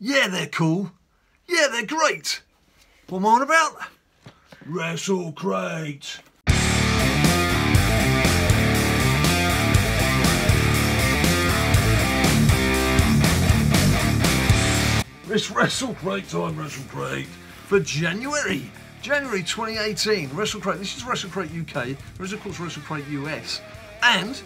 Yeah, they're cool. Yeah, they're great. What am I on about? Wrestle Crate. It's Wrestle Crate time, Wrestle Crate, for January. January 2018, Wrestle Crate. This is Wrestle Crate UK. There is, of course, Wrestle Crate US. And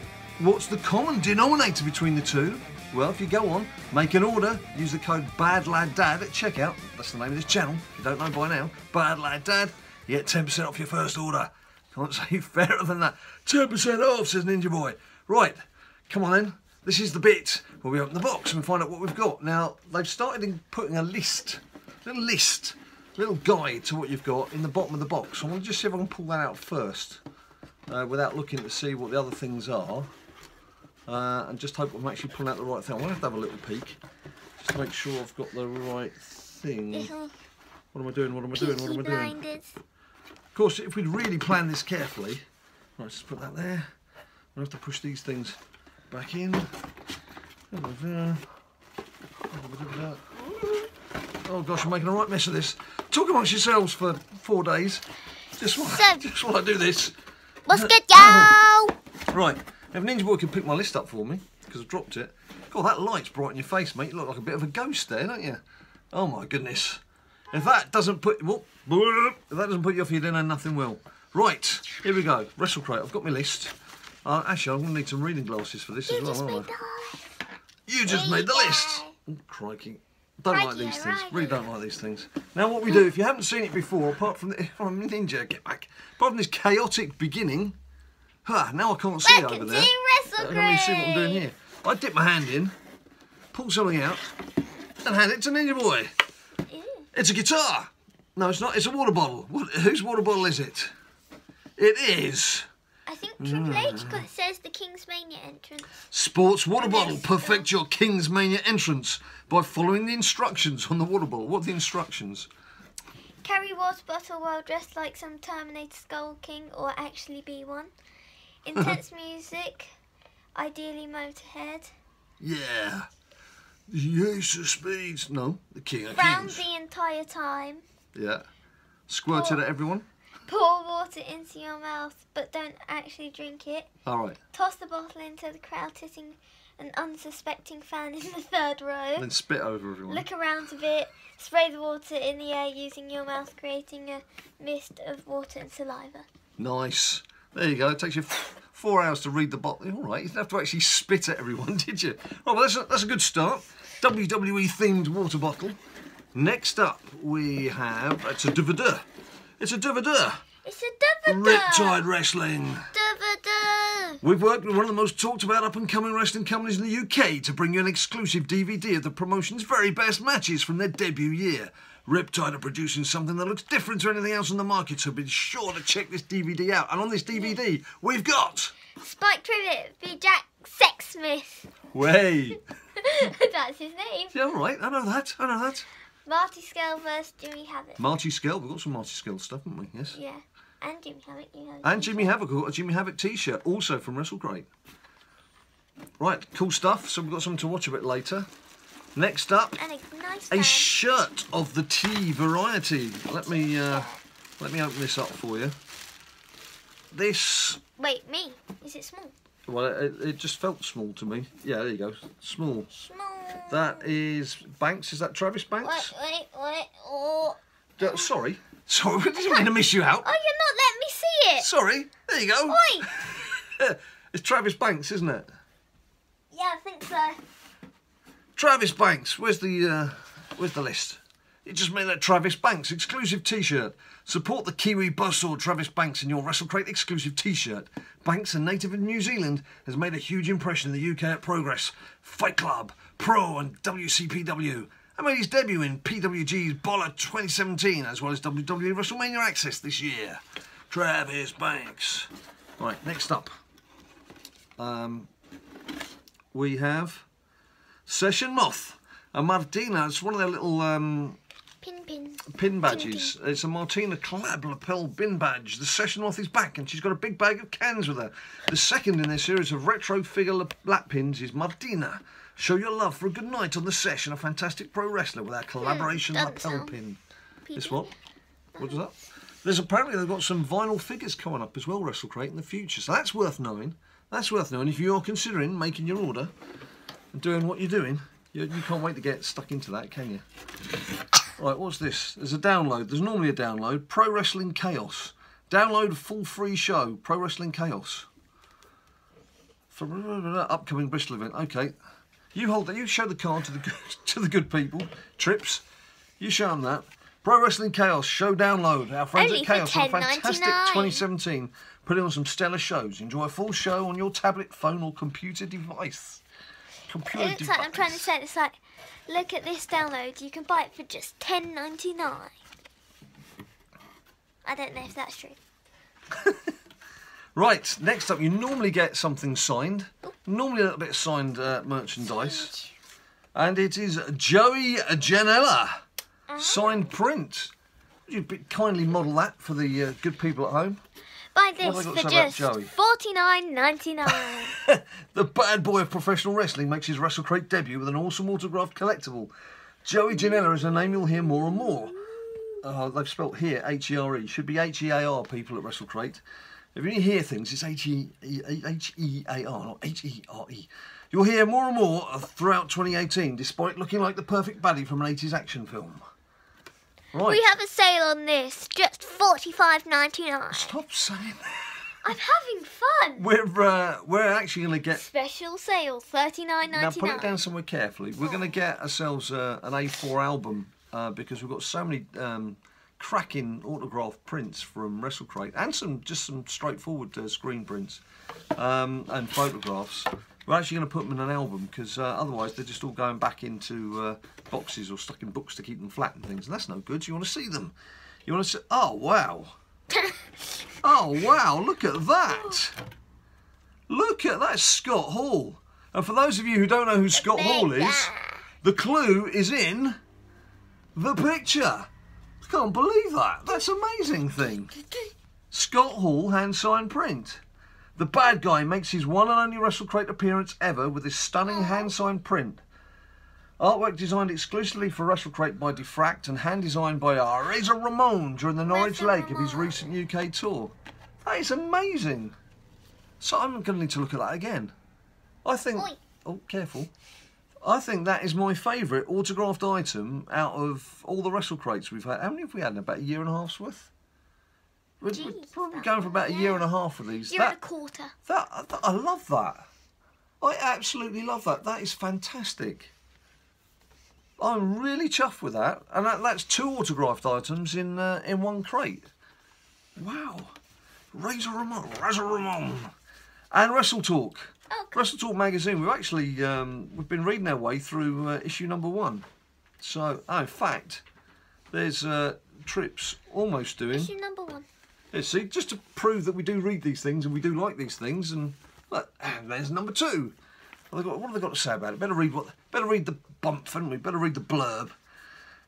what's the common denominator between the two? Well, if you go on, make an order, use the code BADLADDAD at checkout. That's the name of this channel, if you don't know by now. BADLADDAD. You get 10% off your first order. Can't say fairer than that. 10% off, says Ninja Boy. Right, come on then. This is the bit where we open the box and find out what we've got. Now, they've started in putting a list, a little list, a little guide to what you've got in the bottom of the box. I want to just see if I can pull that out first uh, without looking to see what the other things are. Uh, and just hope I'm actually pulling out the right thing. I want to have to have a little peek just to make sure I've got the right thing. Little What am I doing? What am I doing? What am I doing? Of course, if we'd really planned this carefully, right, just put that there. I have to push these things back in. Over there. Over there. Oh gosh, I'm making a right mess of this. Talk amongst yourselves for four days. Just while, So- just while I do this. Let's get go! Right, if Ninja Boy can pick my list up for me, because I've dropped it. God, that light's bright in your face, mate. You look like a bit of a ghost there, don't you? Oh my goodness. If that doesn't put whoop, if that doesn't put you off your dinner, nothing will. Right, here we go. Wrestle crate. I've got my list. Uh, actually, I'm going to need some reading glasses for this You as well, aren't I? You just There made you the go. list. Oh, crikey. Don't like Crikey, these things. crikey. Really don't like these things. Now, what we do, if you haven't seen it before, apart from the oh, ninja, get back. Apart from this chaotic beginning, huh, now I can't see Welcome over there. Can't really see what I'm doing here. I dip my hand in, pull something out, and hand it to Ninja Boy. Ew. It's a guitar. No, it's not. It's a water bottle. What, whose water bottle is it? It is. I think Triple H ah. got, says the King's Mania entrance. Sports water bottle. Perfect your King's Mania entrance by following the instructions on the water bottle. What are the instructions? Carry water bottle while dressed like some Terminator Skull King or actually be one. Intense music, ideally Motorhead. Yeah. Of Spades. No, the King of Frown Kings. the entire time. Yeah. Squirted it at everyone. Pour water into your mouth, but don't actually drink it. All right. Toss the bottle into the crowd, hitting an unsuspecting fan in the third row. Then spit over everyone. Look around a bit. Spray the water in the air using your mouth, creating a mist of water and saliva. Nice. There you go. It takes you four hours to read the bottle. All right. You didn't have to actually spit at everyone, did you? Oh, well, that's a, that's a good start. WWE themed water bottle. Next up, we have it's a DVD. It's a DVD. It's a DVD. Riptide Wrestling. DVD. We've worked with one of the most talked about up and coming wrestling companies in the UK to bring you an exclusive DVD of the promotion's very best matches from their debut year. Riptide are producing something that looks different to anything else on the market, so be sure to check this DVD out. And on this DVD, we've got. Spike Trivet v Jack Sexsmith. Way! That's his name. Yeah, all right, I know that, I know that. Marty Scurll versus Jimmy Havoc. Marty Scurll, we've got some Marty Scurll stuff, haven't we? Yes. Yeah. And Jimmy Havoc, you know. And Jimmy Havoc, we've got a Jimmy Havoc t shirt, also from Wrestle Crate. Right, cool stuff. So we've got something to watch a bit later. Next up, a nice a shirt of the tea variety. Let me uh, let me open this up for you. This Wait, me. Is it small? well, it, it just felt small to me. Yeah, there you go, small. Small. That is Banks. Is that Travis Banks? Wait, wait, wait. Oh. Uh, sorry, sorry. I didn't mean to miss you out. Oh, you're not letting me see it. Sorry. There you go. Oi. it's Travis Banks, isn't it? Yeah, I think so. Travis Banks. Where's the uh, where's the list? It just made that Travis Banks exclusive T-shirt. Support the Kiwi buzzsaw Travis Banks in your WrestleCrate exclusive T-shirt. Banks, a native of New Zealand, has made a huge impression in the UK at Progress, Fight Club, Pro, and WCPW. And made his debut in PWG's BOLA 2017, as well as WWE WrestleMania Access this year. Travis Banks. Right, next up, um, we have Session Moth. A Martina, it's one of their little um, Pin pin. pin badges. It's a Martina collab lapel bin badge. The Session Moth is back and she's got a big bag of cans with her. The second in their series of retro figure lap pins is Martina. Show your love for a good night on the session, a fantastic pro wrestler with our collaboration doesn't lapel pin. This what? What is that? There's apparently they've got some vinyl figures coming up as well, WrestleCrate, in the future. So that's worth knowing. That's worth knowing. If you're considering making your order and doing what you're doing, you, you can't wait to get stuck into that, can you? Right, what's this? There's a download. There's normally a download. Pro Wrestling Chaos. Download full free show. Pro Wrestling Chaos. For upcoming Bristol event. Okay. You hold that. You show the card to the good, to the good people. Trips. You show them that. Pro Wrestling Chaos show download. Our friends Only at Chaos on a fantastic 2017. Putting on some stellar shows. Enjoy a full show on your tablet, phone, or computer device. Computer It looks like I'm trying to say it's like, look at this download. You can buy it for just ten ninety nine. I don't know if that's true. Right, next up, you normally get something signed. Normally a little bit of signed uh, merchandise. And it is Joey Janela. Signed print. Would you be- kindly model that for the uh, good people at home? Buy this for to say about just forty nine ninety nine. The bad boy of professional wrestling makes his WrestleCrate debut with an awesome autographed collectible. Joey Janela is a name you'll hear more and more. Oh, they've spelt here H-E-R-E. Should be H-E-A-R people at WrestleCrate. If you hear things, it's H-E- H-E-A-R, not H-E-R-E. You'll hear more and more throughout 2018, despite looking like the perfect baddie from an 80s action film. Right. we have a sale on this, just forty five ninety nine. Stop saying that. I'm having fun. We're, uh, we're actually going to get Special sale thirty nine ninety nine. Now put it down somewhere carefully. We're going to get ourselves uh, an A4 album uh, because we've got so many um, cracking autograph prints from WrestleCrate and some just some straightforward uh, screen prints um, and photographs. We're actually going to put them in an album because uh, otherwise they're just all going back into uh, boxes or stuck in books to keep them flat and things, and that's no good. You want to see them. You want to see. Oh wow! Oh wow! Look at that! Look at that, Scott Hall. And for those of you who don't know who Scott Hall is, the clue is in the picture. I can't believe that. That's amazing thing. Scott Hall hand signed print. The bad guy makes his one and only WrestleCrate appearance ever with this stunning hand signed print. Artwork designed exclusively for WrestleCrate by Diffract and hand designed by Razor Ramon during the Norwich leg of his recent UK tour. That is amazing. So I'm going to need to look at that again. I think. Oi. Oh, careful. I think that is my favourite autographed item out of all the wrestle crates we've had. How many have we had? in About a year and a half's worth. We're, we're probably going for about a year yeah. and a half of these. You're That- at a quarter. that, that I love that. I absolutely love that. That is fantastic. I'm really chuffed with that, and that, that's two autographed items in uh, in one crate. Wow, Razor Ramon, Razor Ramon, and Wrestle Talk. Oh, cool. Wrestle Talk magazine. We've actually um, we've been reading our way through uh, issue number one. So, oh, in fact, there's uh, trips almost doing. Issue number one. Yeah, see, just to prove that we do read these things and we do like these things, and look, and there's number two. What have, got, what have they got to say about it? Better read what. Better read the bump, haven't we? Better read the blurb.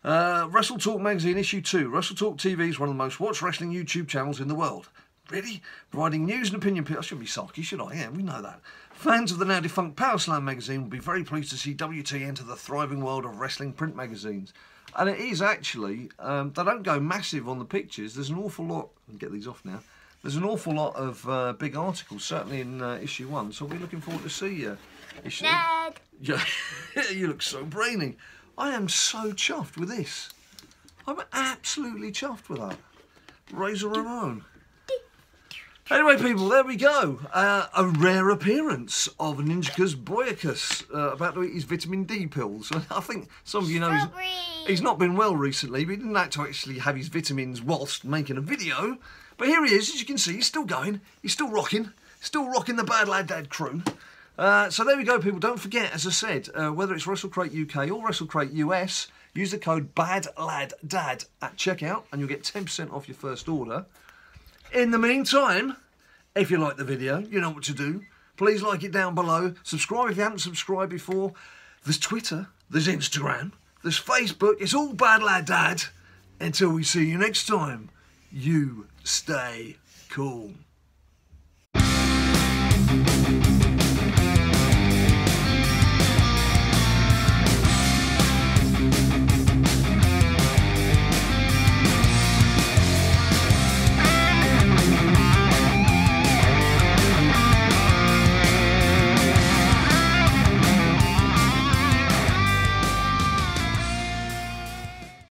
Uh, Wrestle Talk magazine issue two. Wrestle Talk TV is one of the most watched wrestling YouTube channels in the world. Really? Providing news and opinion. I shouldn't be sulky, should I? Yeah, we know that. Fans of the now defunct Power Slam magazine will be very pleased to see WT enter the thriving world of wrestling print magazines. And it is actually, um, they don't go massive on the pictures. There's an awful lot, I'll get these off now. There's an awful lot of uh, big articles, certainly in uh, issue one. So we're looking forward to see you. Issue. Ned. Yeah, you look so brainy. I am so chuffed with this. I'm absolutely chuffed with that. Razor Ramon. Anyway, people, there we go. Uh, a rare appearance of Ninjakus Boyacus uh, about to eat his vitamin D pills. I think some of you know he's, he's not been well recently, but he didn't like to actually have his vitamins whilst making a video. But here he is, as you can see, he's still going, he's still rocking, still rocking the Bad Lad Dad crew. Uh, so there we go, people. Don't forget, as I said, uh, whether it's WrestleCrate UK or WrestleCrate US, use the code BADLADDAD at checkout and you'll get 10% off your first order. In the meantime, if you like the video, you know what to do. Please like it down below. Subscribe if you haven't subscribed before. There's Twitter, there's Instagram, there's Facebook. It's all Bad Lad Dad. Until we see you next time, you stay cool.